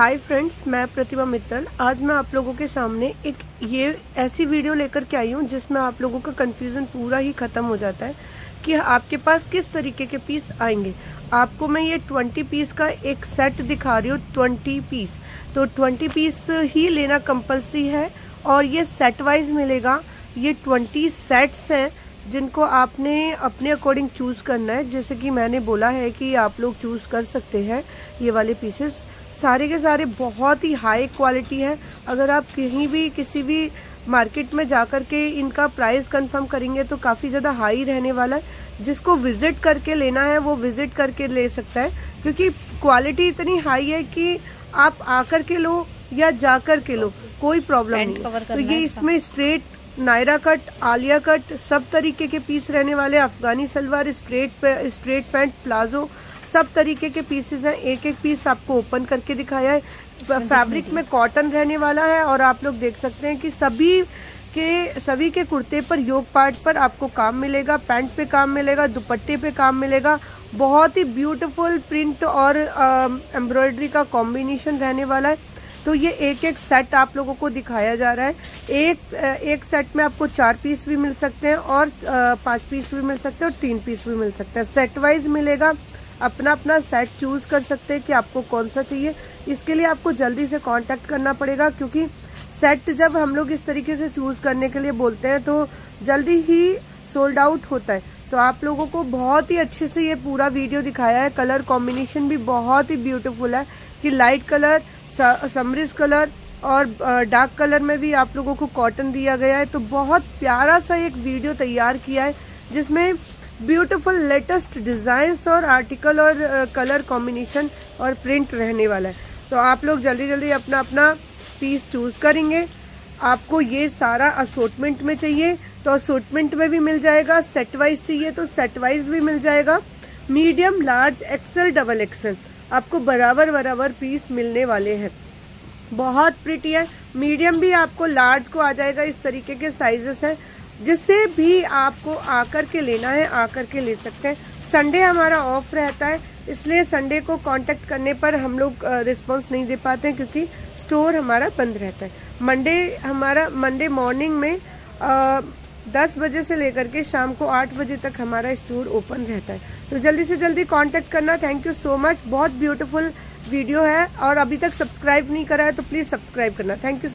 Hi friends मैं प्रतिभा मित्तल। आज मैं आप लोगों के सामने एक ये ऐसी वीडियो लेकर के आई हूँ, जिसमें आप लोगों का कन्फ्यूज़न पूरा ही ख़त्म हो जाता है कि आपके पास किस तरीके के पीस आएँगे। आपको मैं ये ट्वेंटी पीस का एक सेट दिखा रही हूँ ट्वेंटी पीस तो ट्वेंटी पीस ही लेना कंपल्सरी है और ये सेट वाइज मिलेगा। ये ट्वेंटी सेट्स हैं, जिनको आपने अपने अकॉर्डिंग चूज़ करना है। जैसे कि मैंने बोला है कि आप लोग चूज़ कर सकते हैं ये वाले पीसेस सारे के सारे बहुत ही हाई क्वालिटी है। अगर आप कहीं भी किसी भी मार्केट में जा कर के इनका प्राइस कंफर्म करेंगे तो काफ़ी ज़्यादा हाई रहने वाला है। जिसको विज़िट करके लेना है वो विज़िट करके ले सकता है। क्योंकि क्वालिटी इतनी हाई है कि आप आकर के लो या जाकर के लो कोई प्रॉब्लम नहीं। तो ये इसमें straight Naira cut Alia cut सब तरीके के पीस रहने वाले अफगानी salwar straight straight pant palazzo सब तरीके के पीसेस हैं। एक एक पीस आपको ओपन करके दिखाया है। फैब्रिक में कॉटन रहने वाला है और आप लोग देख सकते हैं कि सभी के सभी के कुर्ते पर योग पार्ट पर आपको काम मिलेगा पैंट पे काम मिलेगा दुपट्टे पे काम मिलेगा। बहुत ही ब्यूटीफुल प्रिंट और एम्ब्रॉयडरी का कॉम्बिनेशन रहने वाला है। तो ये एक एक सेट आप लोगों को दिखाया जा रहा है। एक एक सेट में आपको चार पीस भी मिल सकते हैं और पाँच पीस भी मिल सकते हैं और तीन पीस भी मिल सकते हैं। सेट वाइज मिलेगा अपना अपना सेट चूज़ कर सकते हैं कि आपको कौन सा चाहिए। इसके लिए आपको जल्दी से कांटेक्ट करना पड़ेगा क्योंकि सेट जब हम लोग इस तरीके से चूज़ करने के लिए बोलते हैं तो जल्दी ही सोल्ड आउट होता है। तो आप लोगों को बहुत ही अच्छे से ये पूरा वीडियो दिखाया है। कलर कॉम्बिनेशन भी बहुत ही ब्यूटीफुल है कि लाइट कलर समरिस कलर और डार्क कलर में भी आप लोगों को कॉटन दिया गया है। तो बहुत प्यारा सा एक वीडियो तैयार किया है, जिसमें ब्यूटीफुल लेटेस्ट डिज़ाइन और आर्टिकल और कलर कॉम्बिनेशन और प्रिंट रहने वाला है। तो आप लोग जल्दी जल्दी अपना अपना पीस चूज़ करेंगे। आपको ये सारा असोटमेंट में चाहिए तो असोटमेंट में भी मिल जाएगा। सेट वाइज चाहिए तो सेट वाइज भी मिल जाएगा। Medium large XL double XL आपको बराबर बराबर पीस मिलने वाले हैं। बहुत प्रिटी है। मीडियम भी आपको लार्ज को आ जाएगा इस तरीके के साइजेस हैं जिससे भी आपको आकर के लेना है आकर के ले सकते हैं। संडे हमारा ऑफ़ रहता है इसलिए संडे को कांटेक्ट करने पर हम लोग रिस्पॉन्स नहीं दे पाते हैं क्योंकि स्टोर हमारा बंद रहता है। मंडे हमारा मंडे मॉर्निंग में आ, दस बजे से लेकर के शाम को आठ बजे तक हमारा स्टोर ओपन रहता है। तो जल्दी से जल्दी कांटेक्ट करना। थैंक यू सो मच बहुत ब्यूटीफुल वीडियो है। और अभी तक सब्सक्राइब नहीं करा है तो प्लीज़ सब्सक्राइब करना। Thank you